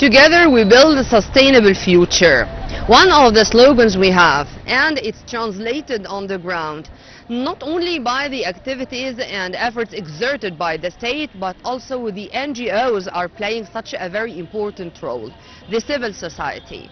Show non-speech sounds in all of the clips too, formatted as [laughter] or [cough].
Together we build a sustainable future. One of the slogans we have, and it's translated on the ground, not only by the activities and efforts exerted by the state, but also the NGOs are playing such a very important role, the civil society.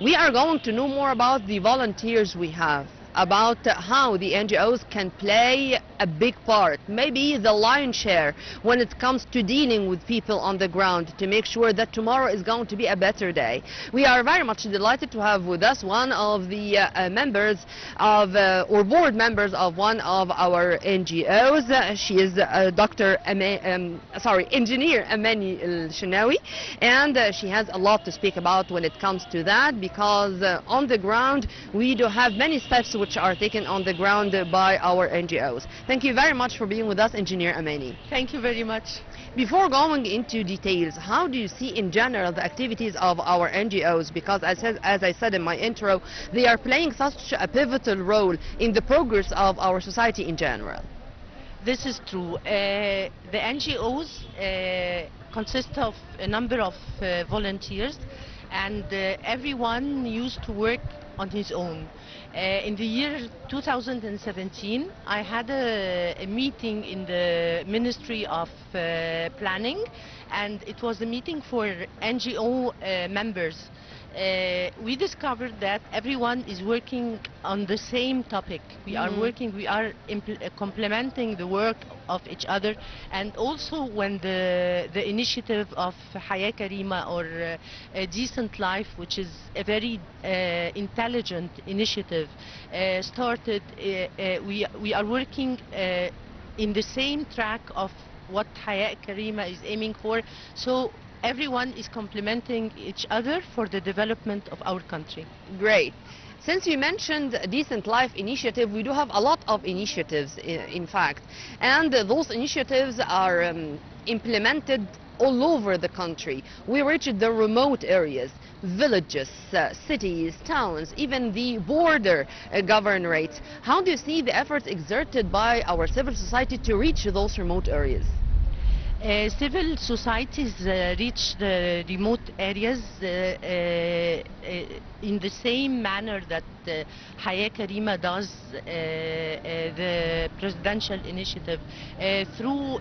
We are going to know more about the volunteers we have, about how the NGOs can play a big part, maybe the lion's share when it comes to dealing with people on the ground to make sure that tomorrow is going to be a better day. We are very much delighted to have with us one of the uh, uh, members of uh, or board members of one of our NGOs. Uh, she is uh, Dr. Ama um, sorry, Engineer Amani El-Shennawy and uh, she has a lot to speak about when it comes to that because on the ground we do have many steps which are taken on the ground by our NGOs. Thank you very much for being with us, Engineer Amani. Thank you very much. Before going into details, how do you see in general the activities of our NGOs? Because as, as I said in my intro, they are playing such a pivotal role in the progress of our society in general. This is true. Uh, the NGOs uh, consist of a number of uh, volunteers and uh, everyone used to work on his own. Uh, in the year 2017, I had a, a meeting in the Ministry of uh, Planning and it was a meeting for NGO uh, members. Uh, we discovered that everyone is working on the same topic. We are Mhm. working, we are impl- uh, complementing the work of each other, and also when the the initiative of Haya Karima or uh, a decent life, which is a very uh, intelligent initiative, uh, started, uh, uh, we we are working uh, in the same track of what Haya Karima is aiming for. So everyone is complementing each other for the development of our country. Great. Since you mentioned Decent Life Initiative, we do have a lot of initiatives, in fact. And those initiatives are um, implemented all over the country. We reach the remote areas, villages, uh, cities, towns, even the border uh, governorates. How do you see the efforts exerted by our civil society to reach those remote areas? Uh, civil societies uh, reach the remote areas uh, uh, uh, in the same manner that uh, Haya Karima does uh, uh, the presidential initiative uh, through uh,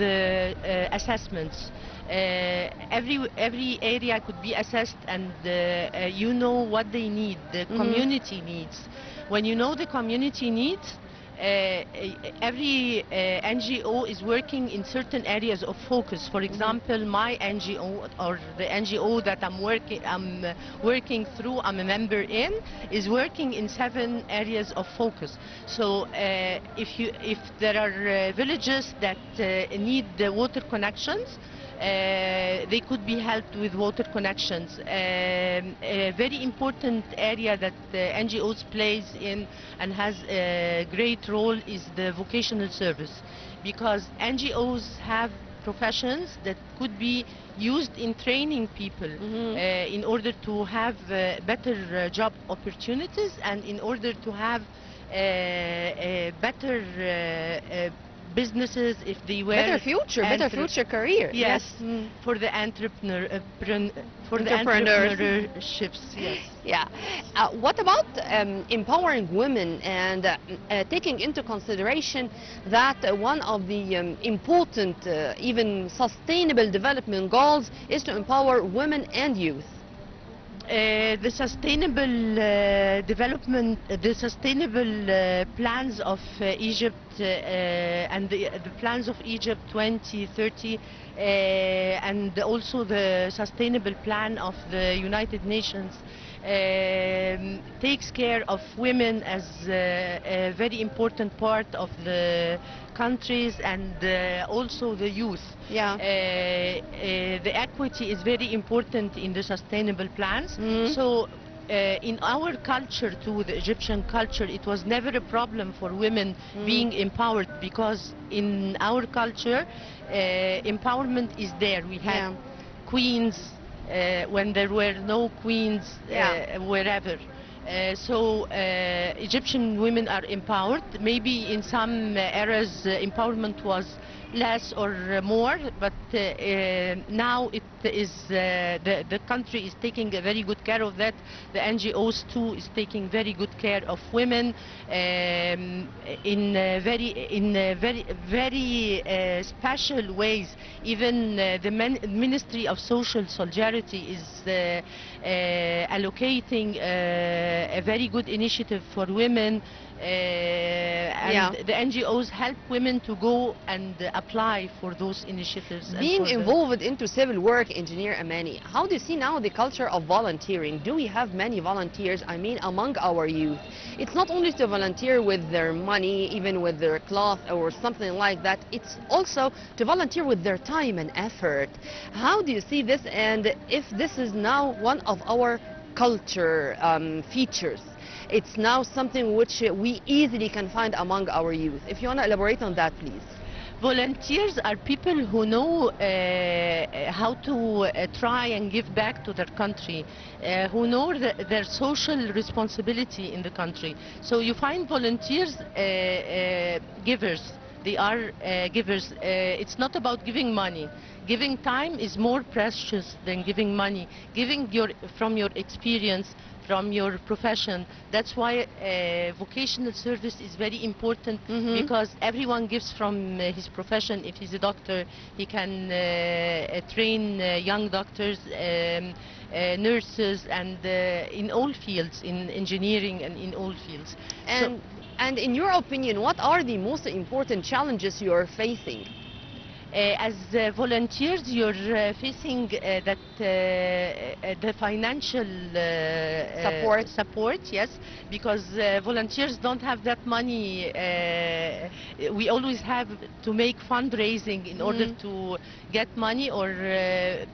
the uh, assessments. Uh, every every area could be assessed and uh, uh, you know what they need, the Mhm. community needs. When you know the community needs, every uh, NGO is working in certain areas of focus. For example, my NGO or the NGO that I'm working I'm uh, working through, I'm a member in, is working in seven areas of focus. So uh, if you if there are uh, villages that uh, need the water connections. Uh, they could be helped with water connections. Um, a very important area that NGOs plays in and has a great role is the vocational service because NGOs have professions that could be used in training people Mhm. uh, in order to have uh, better uh, job opportunities and in order to have uh, better uh, uh, businesses if they were Better future, better future career. Yes, Mm. for the entrepreneur, uh, for the Entrepreneurs. entrepreneurships. Yes. Yeah. Uh, what about um, empowering women and uh, uh, taking into consideration that uh, one of the um, important, uh, even sustainable development goals is to empower women and youth? Uh, the sustainable uh, development, uh, the sustainable uh, plans of uh, Egypt and the, the plans of Egypt 2030 uh, and also the sustainable plan of the United Nations um, takes care of women as uh, a very important part of the countries and uh, also the youth. Yeah. Uh, uh, the equity is very important in the sustainable plans. Mhm. So uh, in our culture too, the Egyptian culture, it was never a problem for women Mhm. being empowered because in our culture, uh, empowerment is there. We had Yeah. queens uh, when there were no queens uh, Yeah. wherever. Uh, so uh, Egyptian women are empowered. Maybe in some uh, eras uh, empowerment was less or more, but uh, uh, now it is uh, the the country is taking very good care of that. The NGOs too is taking very good care of women um, in uh, very in uh, very very uh, special ways. Even the Ministry of Social Solidarity is allocating a very good initiative for women. Uh, and Yeah. the NGOs help women to go and apply for those initiatives. Being involved into civil work, Engineer Amani, how do you see now the culture of volunteering? Do we have many volunteers, I mean, among our youth? It's not only to volunteer with their money, even with their cloth or something like that, it's also to volunteer with their time and effort. How do you see this and if this is now one of our culture um, features? It's now something which we easily can find among our youth. If you want to elaborate on that, please. Volunteers are people who know uh, how to uh, try and give back to their country, uh, who know the, their social responsibility in the country. So you find volunteers uh, uh, givers. They are uh, givers. It's not about giving money. Giving time is more precious than giving money. Giving your, from your experience, from your profession. That's why uh, vocational service is very important Mhm. because everyone gives from uh, his profession. If he's a doctor, he can uh, uh, train uh, young doctors, um, uh, nurses, and uh, in all fields, in engineering and in all fields. So- And, and in your opinion, what are the most important challenges you are facing? Uh, as uh, volunteers, you're uh, facing uh, that uh, uh, the financial Support. support, yes, because uh, volunteers don't have that money. Uh, we always have to make fundraising in order Mhm. to get money or uh,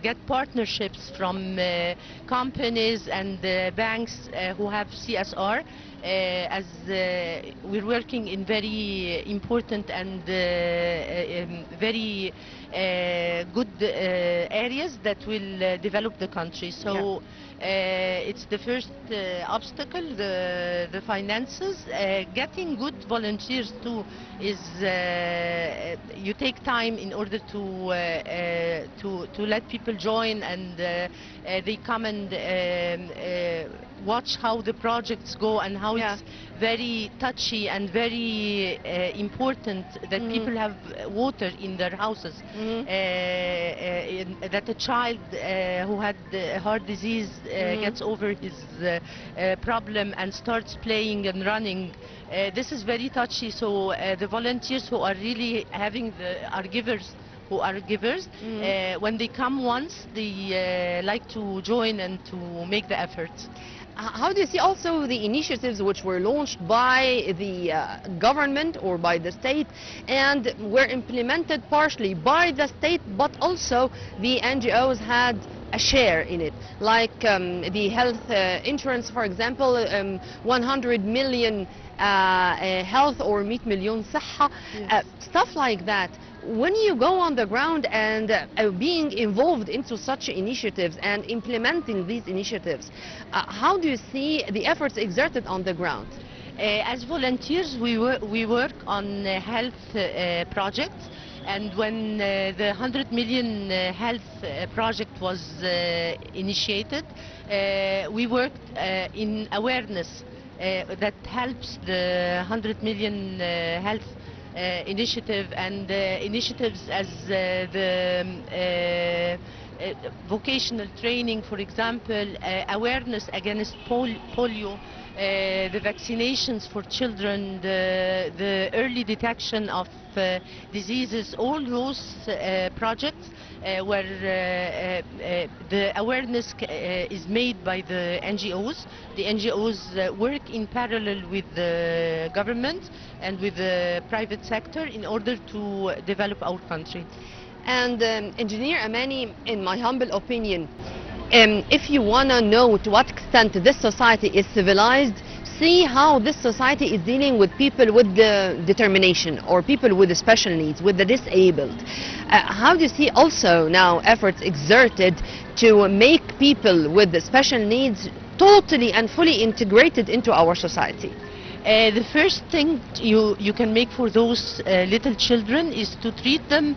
get partnerships from uh, companies and uh, banks uh, who have CSR. Uh, as uh, we're working in very important and uh, um, very uh, good uh, areas that will uh, develop the country. So uh, it's the first uh, obstacle, the, the finances. Uh, getting good volunteers too is uh, you take time in order to uh, uh, to to let people join and uh, uh, they come and um, uh, watch how the projects go and how Yeah. it's very touchy and very uh, important that Mhm. people have uh, water in their houses. Mhm. Uh, uh, in- that a child uh, who had heart disease uh, Mhm. gets over his problem and starts playing and running. Uh, this is very touchy. So uh, the volunteers who are really having the are givers who are givers. Mhm. Uh, when they come once, they uh, like to join and to make the effort. H- How do you see also the initiatives which were launched by the uh, government or by the state and were implemented partially by the state but also the NGOs had a share in it like um, the health uh, insurance for example um, 100 million uh, uh, health or 100 million صحة uh, stuff like that when you go on the ground and uh, being involved into such initiatives and implementing these initiatives, uh, how do you see the efforts exerted on the ground? Uh, as volunteers, we, wor- we work on uh, health uh, projects. And when uh, the 100 million health project was initiated, we worked in awareness that helps the 100 million health initiative and uh, initiatives as uh, the um, uh, uh, vocational training, for example, uh, awareness against pol- polio, uh, the vaccinations for children, the, the early detection of uh, diseases, all those uh, projects uh, where uh, uh, uh, the awareness uh, is made by the NGOs. The NGOs uh, work in parallel with the government and with the private sector in order to develop our country. And um, Engineer Amani, in my humble opinion, um, if you want to know to what extent this society is civilized, see how this society is dealing with people with the determination or people with the special needs, with the disabled. Uh, how do you see also now efforts exerted to make people with the special needs totally and fully integrated into our society? Uh, the first thing you, you can make for those uh, little children is to treat them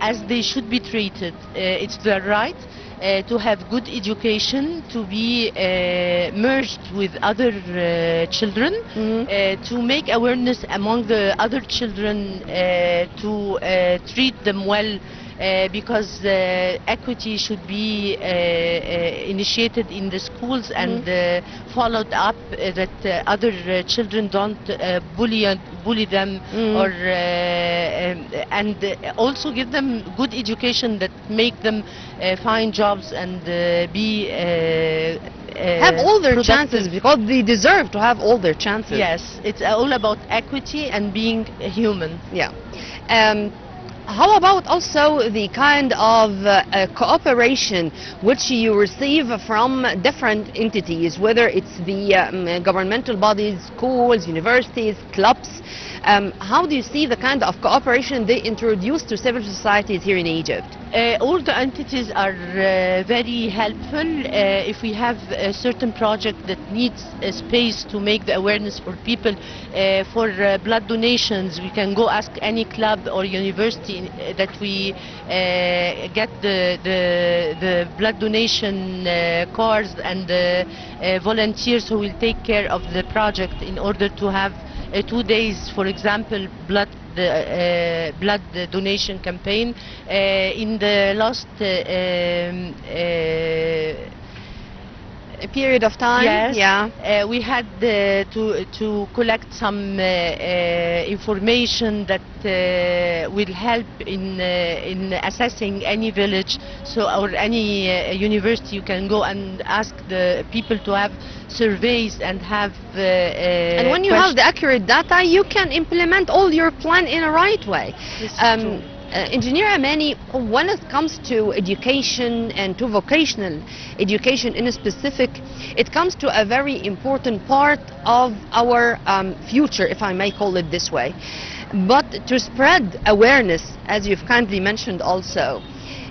as they should be treated. Uh, it's their right uh, to have good education, to be uh, merged with other uh, children, Mhm. uh, to make awareness among the other children, uh, to uh, treat them well. Uh, because uh, equity should be uh, uh, initiated in the schools and uh, followed up uh, that uh, other uh, children don't uh, bully bully them Mm. or uh, um, and uh, also give them good education that make them uh, find jobs and uh, be uh, uh, have all their productive. chances because they deserve to have all their chances. Yes, it's all about equity and being human. Yeah. Um, how about also the kind of uh, cooperation which you receive from different entities, whether it's the um, governmental bodies, schools, universities, clubs? Um, how do you see the kind of cooperation they introduce to civil societies here in Egypt? Uh, all the entities are uh, very helpful. Uh, if we have a certain project that needs a space to make the awareness for people uh, for uh, blood donations, we can go ask any club or university uh, that we uh, get the, the, the blood donation uh, cards and uh, volunteers who will take care of the project in order to have uh, two days, for example, blood the uh, blood donation campaign. Uh, in the last uh, um, uh, A period of time? Yes. Yeah. Uh, we had uh, to to collect some uh, uh, information that uh, will help in uh, in assessing any village. So or any uh, university, you can go and ask the people to have surveys and have. And when you have the accurate data, you can implement all your plan in a right way. Um, uh, Engineer Amani, when it comes to education and to vocational education in a specific, it comes to a very important part of our um, future, if I may call it this way. But to spread awareness, as you've kindly mentioned also,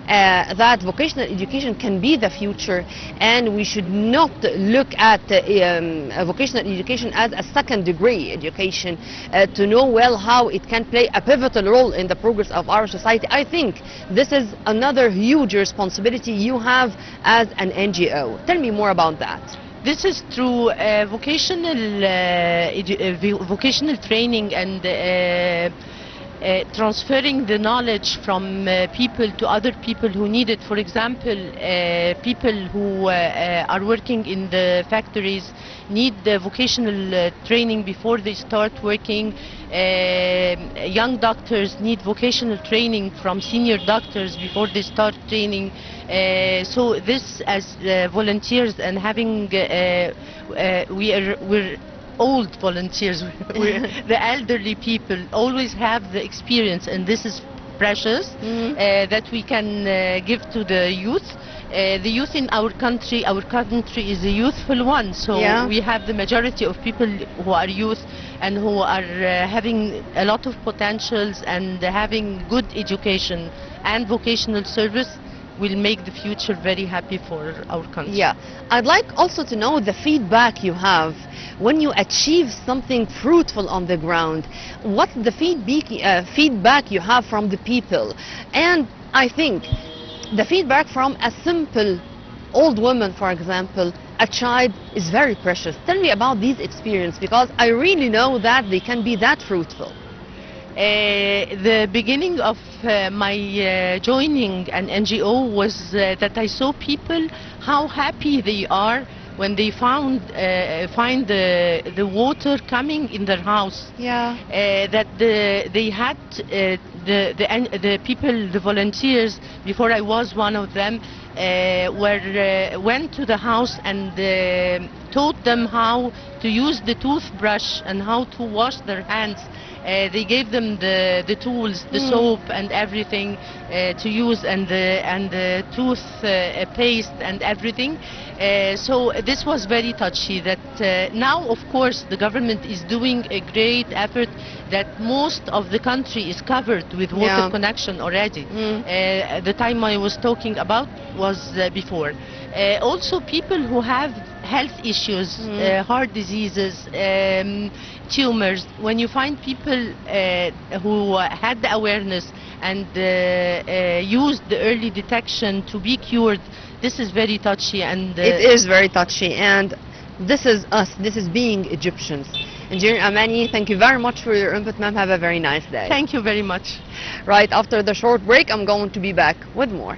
uh, that vocational education can be the future and we should not look at uh, um, vocational education as a second degree education uh, to know well how it can play a pivotal role in the progress of our society. I think this is another huge responsibility you have as an NGO. Tell me more about that. This is through uh, vocational uh, uh, vocational training and uh, uh, transferring the knowledge from uh, people to other people who need it. For example, uh, people who uh, uh, are working in the factories need the vocational uh, training before they start working. Young doctors need vocational training from senior doctors before they start training. So this as volunteers and having we are we're old volunteers [laughs] the elderly people always have the experience and this is precious Mhm. uh, that we can uh, give to the youth uh, the youth in our country our country is a youthful one so Yeah. we have the majority of people who are youth and who are uh, having a lot of potentials and having good education and vocational service will make the future very happy for our country. Yeah, I'd like also to know the feedback you have when you achieve something fruitful on the ground. What's the feedback, uh, feedback you have from the people? And I think the feedback from a simple old woman, for example, a child is very precious. Tell me about these experiences because I really know that they can be that fruitful. Uh, the beginning of uh, my uh, joining an NGO was uh, that I saw people how happy they are when they found uh, find the the water coming in their house. Yeah. Uh, that the, they had uh, the, the the people, the volunteers, before I was one of them, uh, were uh, went to the house and taught them how to use the toothbrush and how to wash their hands. Uh, they gave them the, the tools, the Mm. soap and everything uh, to use and the, and the tooth uh, paste and everything. Uh, so this was very touchy that uh, now of course the government is doing a great effort that most of the country is covered with water Yeah. connection already. Mm. Uh, the time I was talking about was uh, before. Uh, also people who have health issues, Mm. uh, heart diseases, um, tumors. When you find people uh, who had the awareness and uh, uh, used the early detection to be cured, this is very touchy and uh, It is very touchy and this is us, this is being Egyptians. Engineer Amani, thank you very much for your input, ma'am. Have a very nice day. Thank you very much. Right after the short break, I'm going to be back with more.